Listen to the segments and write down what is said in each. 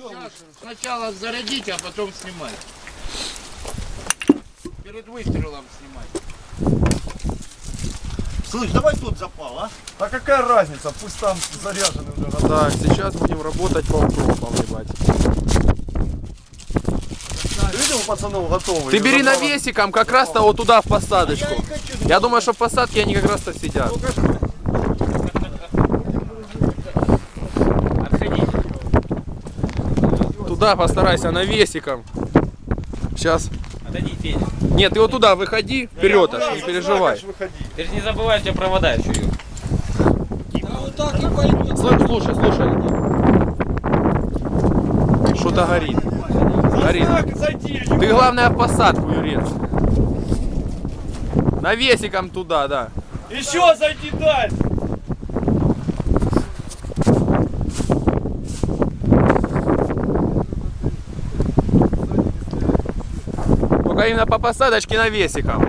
Сейчас сначала зарядить, а потом снимать. Перед выстрелом снимать. Слышь, давай тут запал, а? А какая разница, пусть там заряженный уже готов. Так, сейчас будем работать по укропам, ебать. Ты видел пацанов готовы? Ты бери навесиком как раз-то вот туда в посадочку. Я думаю, что в посадке они как раз-то сидят. Туда постарайся навесиком. Сейчас. Отойди, Федя. Нет, ты вот туда выходи, вперед аж, не переживай. Ты же не забывай, у тебя провода еще есть. Слушай, слушай, слушай. Что-то горит. Горит. Ты главное посадку, Юрец. Навесиком туда, да. Еще зайди дальше. Только именно по посадочке навесиком.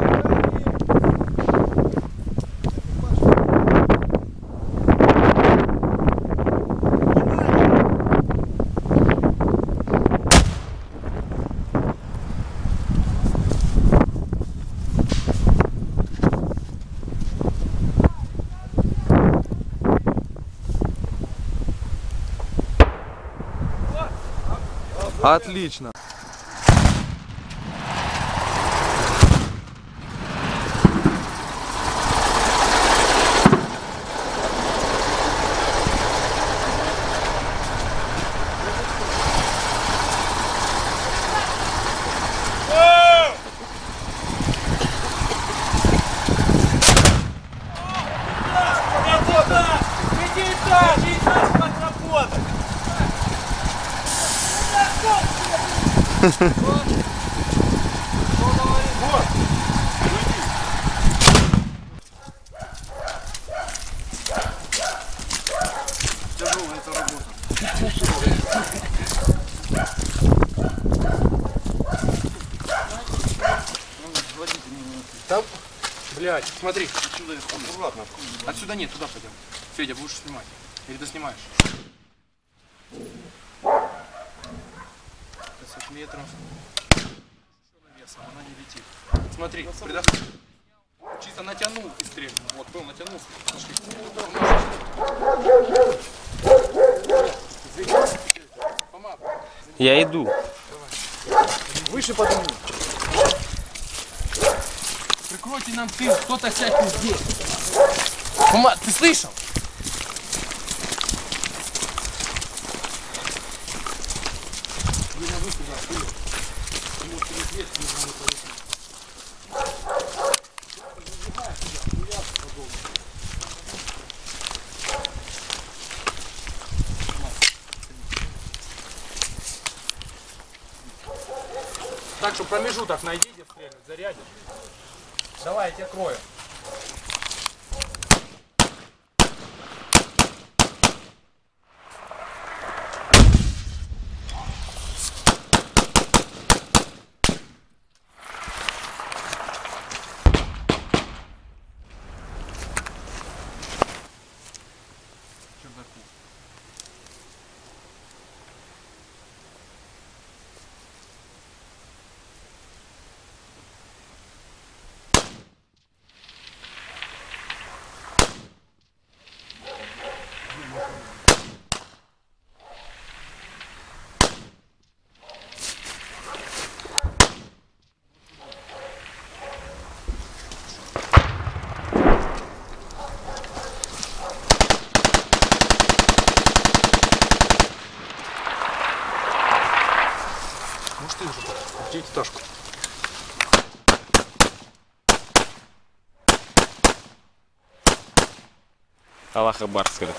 Отлично. Иди дальше, иди дальше подработать. Тяжелая эта работа. Там, блядь, смотри, Сюда аккуратно. отсюда нет, туда пойдем. Федя, будешь снимать. Или ты снимаешь? 500 метров. Навесом, она не летит. Смотри, предоход... Чисто натянул и стрельнул. Вот, был, натянул. Пошли. Я иду. Выше подниму. Прикройте нам тыл, кто-то сядьте здесь. Мама, ты слышал? Так что промежуток найди, где стрельнуть, зарядишь. Давай, я тебя крою. Чердаку. Может ты уже девятиэтажку. Аллах Акбар скажет.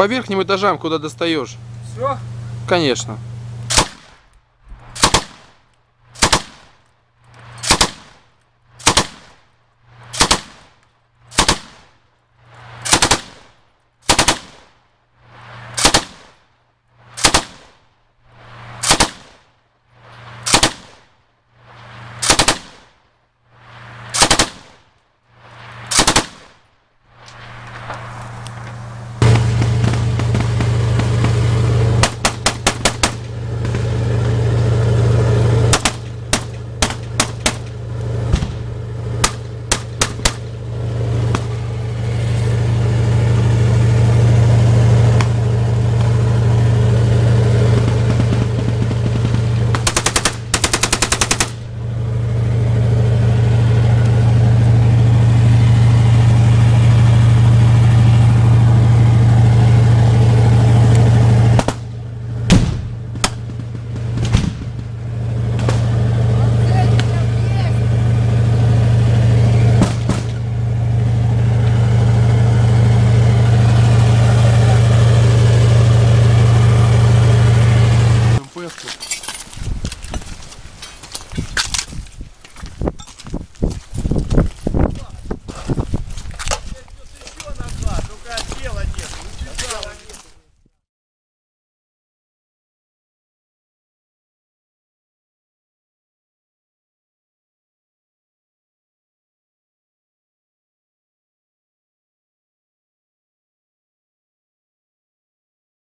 По верхним этажам, куда достаешь. Все? Конечно.